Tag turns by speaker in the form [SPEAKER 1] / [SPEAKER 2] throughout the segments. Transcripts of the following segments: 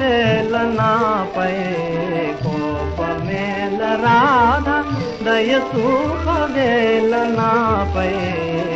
[SPEAKER 1] PayPal Radha दय
[SPEAKER 2] सुखलना पे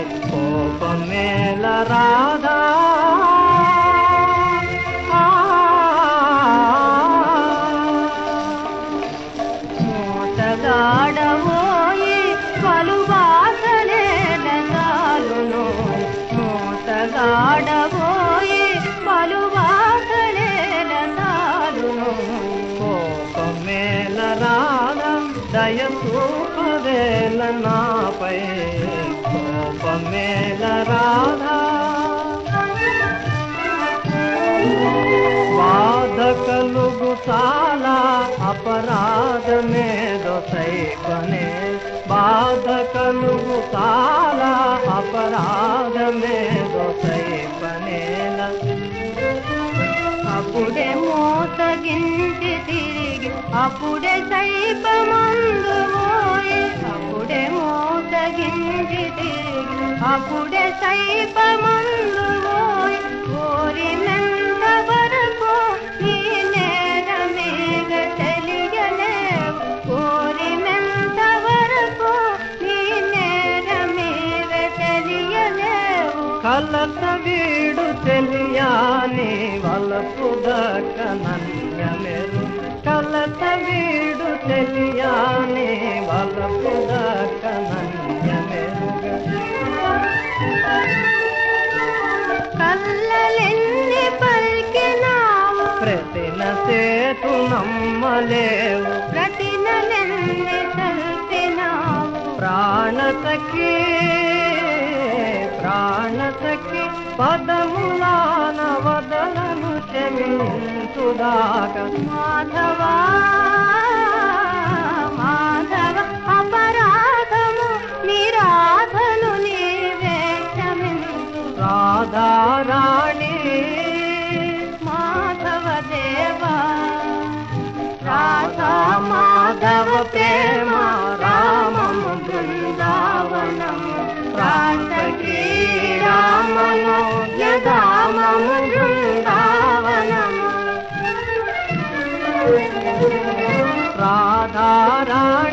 [SPEAKER 2] దయ చూపవేల నాపై కోపమేల రాధా. బాధ కలుగు చాలా అపరాధమేదో సైపనే బాధ కలుగు చాలా అపరాధమేదో సైపనేల
[SPEAKER 1] అప్పుడే మోసగించి అప్పుడే సైపమందు అప్పుడే మోతగింది అప్పుడే సైపమందు పోయి ఓరి మెంత వరకు నీ నేరమేగ తెలియలేవు ఓరి మెంత వరకు నీ నేరమేగ తెలియలేవు
[SPEAKER 2] కలత వీడు తెలియాని వలపు దక్క నన్యమెరు కలత వీడు తెలియాని వలపు
[SPEAKER 1] కల్లలెన్ని పలికినావు?
[SPEAKER 2] ప్రతిన సేతు నమ్మలేవు.
[SPEAKER 1] ప్రతినలెన్ని తల్పినావు
[SPEAKER 2] ప్రాణతకి ప్రాణతకి పదములాన వదలను చెల్లి క్షమించుదాక
[SPEAKER 1] మాధవా మాధవ అపరాధము నిరాధను నీవే
[SPEAKER 2] రాధారాణి
[SPEAKER 1] మాధవ దేవా.
[SPEAKER 2] రాధా మాధవ ప్రేమ రామము బృందావనం రాజకీ బృందావనము రాధారాణి